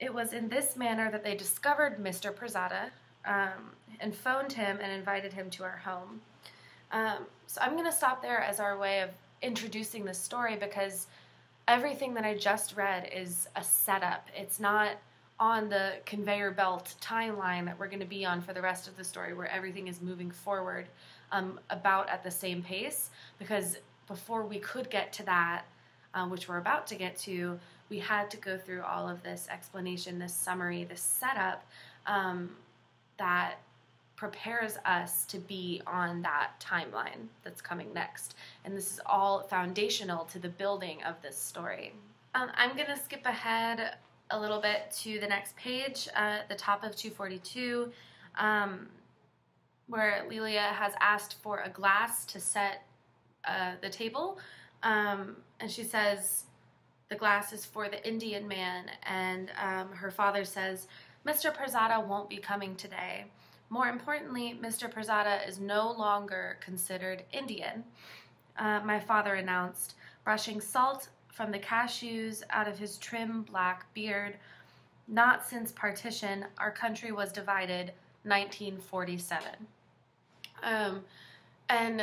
it was in this manner that they discovered Mr. Pirzada um, and phoned him and invited him to our home. Um, so I'm going to stop there as our way of introducing the story because everything that I just read is a setup. It's not on the conveyor belt timeline that we're going to be on for the rest of the story where everything is moving forward um, about at the same pace because before we could get to that, uh, which we're about to get to, we had to go through all of this explanation, this summary, this setup um, that prepares us to be on that timeline that's coming next. And this is all foundational to the building of this story. Um, I'm going to skip ahead a little bit to the next page, uh, the top of 242, um, where Lelia has asked for a glass to set uh, the table. Um, and she says the glass is for the Indian man. And um, her father says, Mr. Pirzada won't be coming today. More importantly, Mr. Pirzada is no longer considered Indian. Uh, my father announced, brushing salt from the cashews out of his trim black beard. Not since partition, our country was divided 1947. Um, and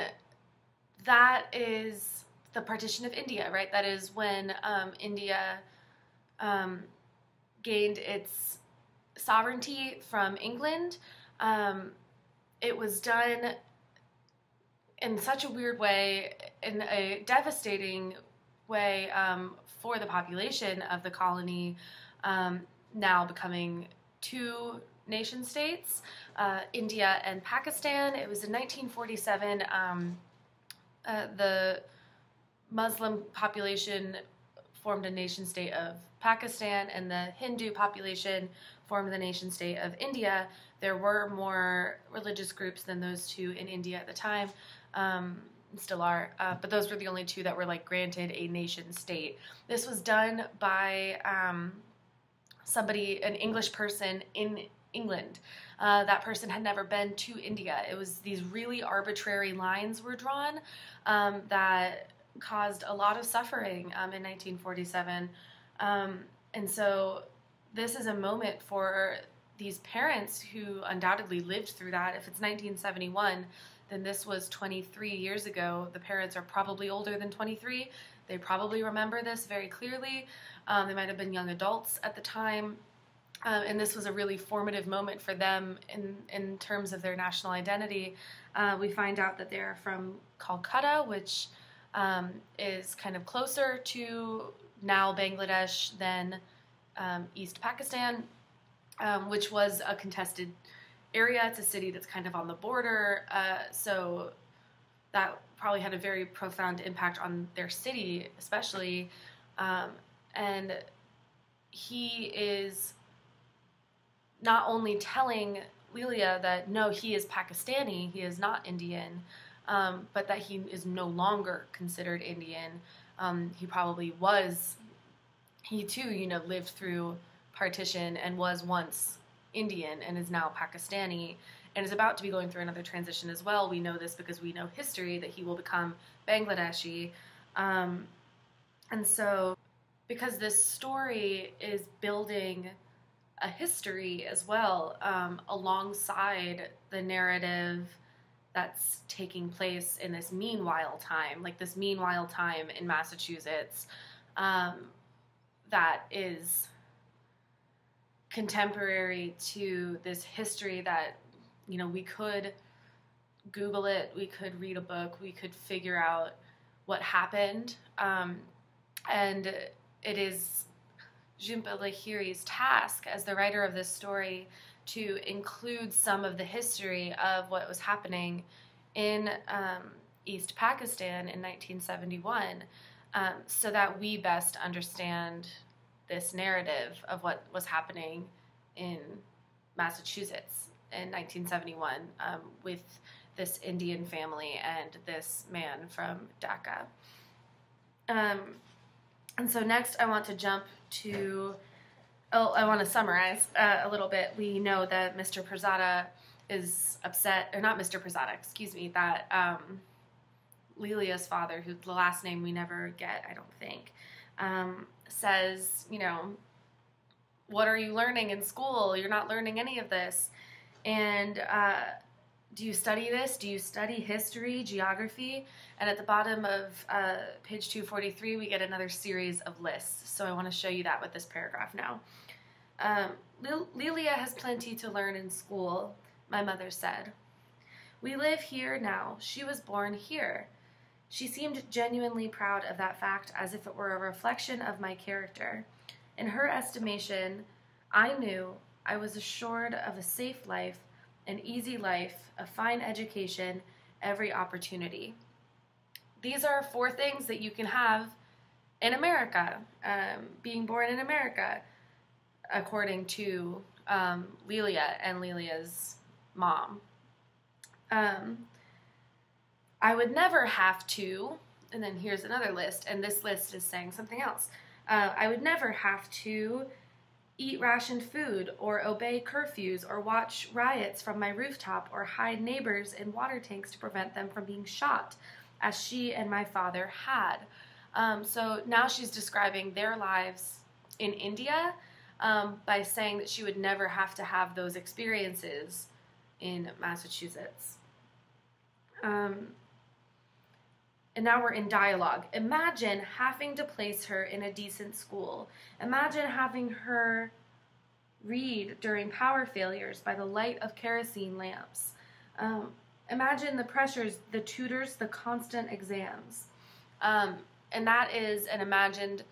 that is the partition of India, right? That is when um, India um, gained its sovereignty from England. Um, it was done in such a weird way, in a devastating way um, for the population of the colony, um, now becoming two nation states, uh, India and Pakistan. It was in 1947. Um, uh, the Muslim population formed a nation state of Pakistan, and the Hindu population formed the nation state of India. There were more religious groups than those two in India at the time. Um, still are, uh, but those were the only two that were like granted a nation state. This was done by um, somebody, an English person in England. Uh, that person had never been to India. It was these really arbitrary lines were drawn um, that caused a lot of suffering um, in 1947. Um, and so this is a moment for these parents who undoubtedly lived through that. If it's 1971, then this was 23 years ago. The parents are probably older than 23. They probably remember this very clearly. Um, they might have been young adults at the time. Um, and this was a really formative moment for them in, in terms of their national identity. Uh, we find out that they're from Calcutta, which um, is kind of closer to now Bangladesh than um, East Pakistan, um, which was a contested area. It's a city that's kind of on the border, uh, so that probably had a very profound impact on their city, especially. Um, and he is not only telling Lelia that no, he is Pakistani, he is not Indian, um, but that he is no longer considered Indian. Um, he probably was, he too, you know, lived through partition and was once Indian and is now Pakistani and is about to be going through another transition as well. We know this because we know history that he will become Bangladeshi. Um, and so, because this story is building a history as well um, alongside the narrative that's taking place in this meanwhile time, like this meanwhile time in Massachusetts, um, that is contemporary to this history that you know we could google it we could read a book we could figure out what happened. Um, and it is Jhumpa Lahiri's task as the writer of this story to include some of the history of what was happening in um, East Pakistan in 1971 um, so that we best understand this narrative of what was happening in Massachusetts in 1971 um, with this Indian family and this man from Dhaka. Um, and so next, I want to jump to. Oh, I want to summarize uh, a little bit. We know that Mr. Pirzada is upset, or not Mr. Pirzada, excuse me, that um, Lelia's father, who the last name we never get, I don't think, um, says, you know, what are you learning in school? You're not learning any of this. And uh, do you study this? Do you study history, geography? And at the bottom of uh, page 243, we get another series of lists. So I want to show you that with this paragraph now. Um, Lilia has plenty to learn in school, my mother said. We live here now. She was born here. She seemed genuinely proud of that fact as if it were a reflection of my character. In her estimation, I knew I was assured of a safe life, an easy life, a fine education, every opportunity. These are four things that you can have in America, um, being born in America, according to um, Lilia and Lilia's mom. Um, I would never have to, and then here's another list, and this list is saying something else. Uh, I would never have to eat rationed food or obey curfews or watch riots from my rooftop or hide neighbors in water tanks to prevent them from being shot, as she and my father had. Um, so now she's describing their lives in India um, by saying that she would never have to have those experiences in Massachusetts. Um, and now we're in dialogue. Imagine having to place her in a decent school. Imagine having her read during power failures by the light of kerosene lamps. Um, imagine the pressures, the tutors, the constant exams. Um, and that is an imagined,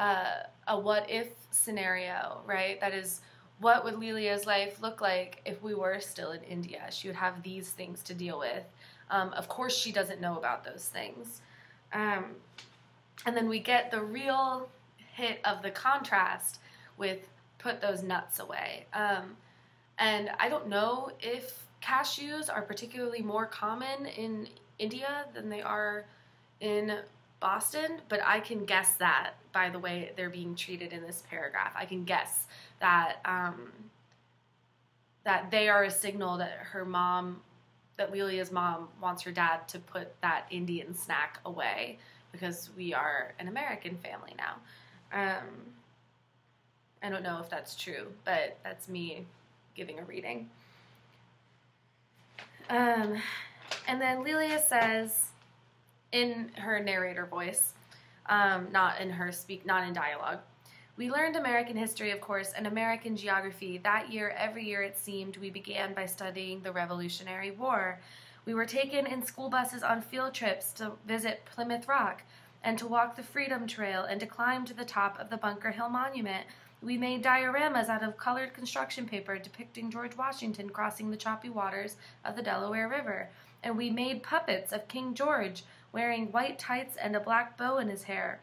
uh, a what if scenario, right? That is what would Lilia's life look like if we were still in India? She would have these things to deal with. Um, of course, she doesn't know about those things. Um, and then we get the real hit of the contrast with put those nuts away. Um, and I don't know if cashews are particularly more common in India than they are in Boston, but I can guess that by the way they're being treated in this paragraph. I can guess that um, that they are a signal that her mom that Lilia's mom wants her dad to put that Indian snack away because we are an American family now. Um, I don't know if that's true, but that's me giving a reading. Um, and then Lilia says, in her narrator voice, um, not in her speak, not in dialogue. We learned American history, of course, and American geography. That year, every year it seemed, we began by studying the Revolutionary War. We were taken in school buses on field trips to visit Plymouth Rock and to walk the Freedom Trail and to climb to the top of the Bunker Hill Monument. We made dioramas out of colored construction paper depicting George Washington crossing the choppy waters of the Delaware River. And we made puppets of King George wearing white tights and a black bow in his hair.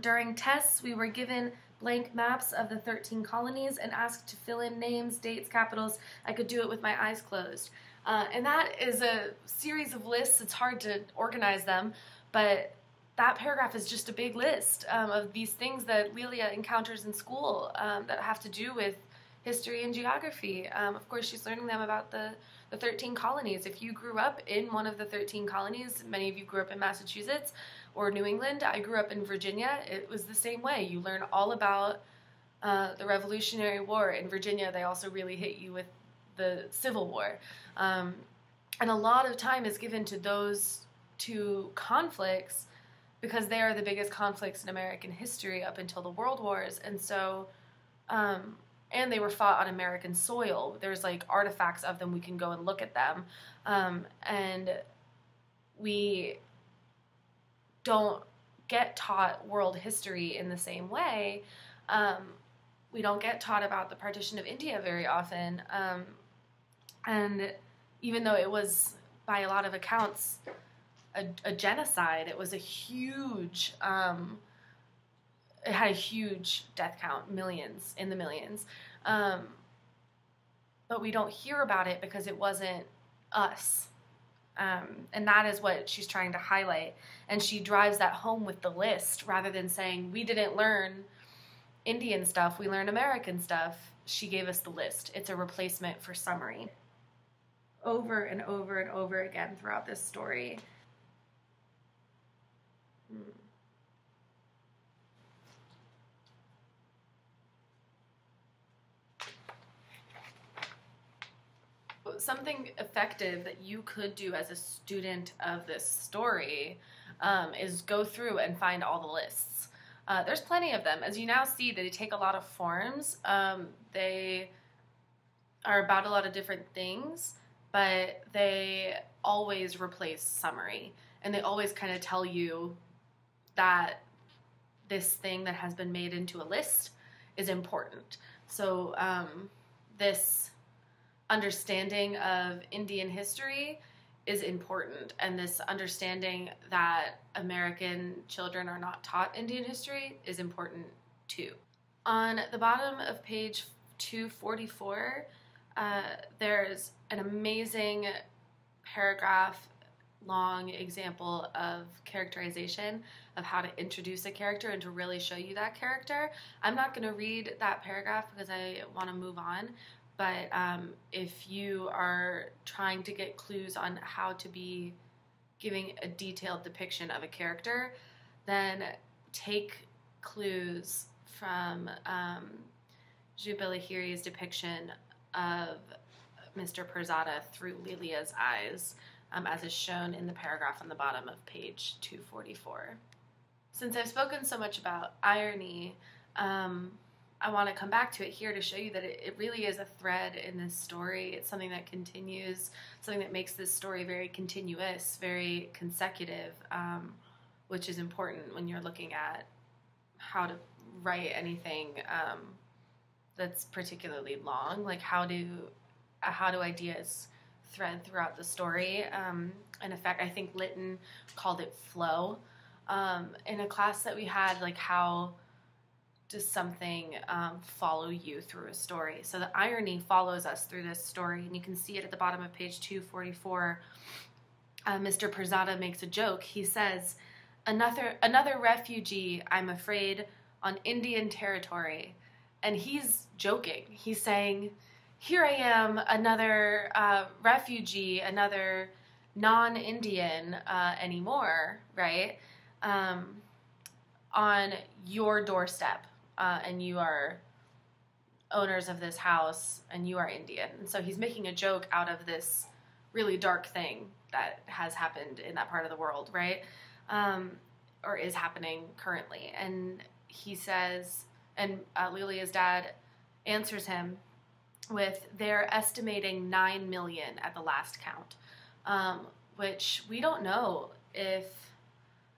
During tests, we were given blank maps of the 13 colonies and asked to fill in names, dates, capitals. I could do it with my eyes closed. Uh, and that is a series of lists. It's hard to organize them, but that paragraph is just a big list um, of these things that Lilia encounters in school um, that have to do with history and geography. Um, of course, she's learning them about the, the 13 colonies. If you grew up in one of the 13 colonies, many of you grew up in Massachusetts, or New England. I grew up in Virginia. It was the same way. You learn all about uh, the Revolutionary War. In Virginia, they also really hit you with the Civil War. Um, and a lot of time is given to those two conflicts because they are the biggest conflicts in American history up until the World Wars. And so, um, and they were fought on American soil. There's like artifacts of them. We can go and look at them. Um, and we don't get taught world history in the same way. Um, we don't get taught about the partition of India very often. Um, and even though it was, by a lot of accounts, a, a genocide, it was a huge, um, it had a huge death count, millions, in the millions. Um, but we don't hear about it because it wasn't us. Um, and that is what she's trying to highlight. And she drives that home with the list rather than saying, we didn't learn Indian stuff, we learned American stuff. She gave us the list. It's a replacement for summary. Over and over and over again throughout this story. Hmm. Something effective that you could do as a student of this story um, is go through and find all the lists. Uh, there's plenty of them. As you now see, they take a lot of forms. Um, they are about a lot of different things, but they always replace summary. And they always kind of tell you that this thing that has been made into a list is important. So, um, this understanding of Indian history is important and this understanding that American children are not taught Indian history is important too. On the bottom of page 244, uh, there's an amazing paragraph long example of characterization of how to introduce a character and to really show you that character. I'm not going to read that paragraph because I want to move on, but um, if you are trying to get clues on how to be giving a detailed depiction of a character, then take clues from um, Jhumpa Lahiri's depiction of Mr. Pirzada through Lelia's eyes, um, as is shown in the paragraph on the bottom of page 244. Since I've spoken so much about irony, um, I want to come back to it here to show you that it, it, really is a thread in this story. It's something that continues, something that makes this story very continuous, very consecutive, um, which is important when you're looking at how to write anything um, that's particularly long. Like how do how do ideas thread throughout the story? Um, in effect, I think Lytton called it flow. Um, in a class that we had, like how does something um, follow you through a story? So the irony follows us through this story, and you can see it at the bottom of page 244. Uh, Mr. Pirzada makes a joke. He says, "Another another refugee, I'm afraid, on Indian territory," and he's joking. He's saying, "Here I am, another uh, refugee, another non-Indian uh, anymore, right?" Um, on your doorstep uh, and you are owners of this house and you are Indian. And so he's making a joke out of this really dark thing that has happened in that part of the world, right? Um, or is happening currently. And he says, and uh, Lelia's dad answers him with they're estimating 9 million at the last count, um, which we don't know if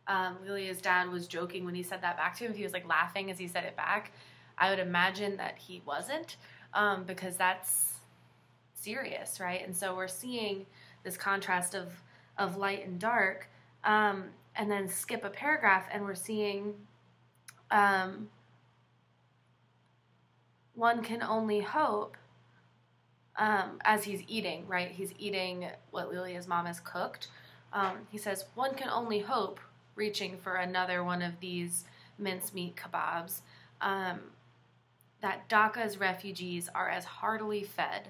um, Lelia's dad was joking when he said that back to him. He was like laughing as he said it back. I would imagine that he wasn't um, because that's serious, right? And so we're seeing this contrast of of light and dark, um, and then skip a paragraph, and we're seeing um, one can only hope um, as he's eating, right? He's eating what Lilia's mom has cooked. Um, he says, One can only hope reaching for another one of these mincemeat kebabs, um, that Dacca's refugees are as heartily fed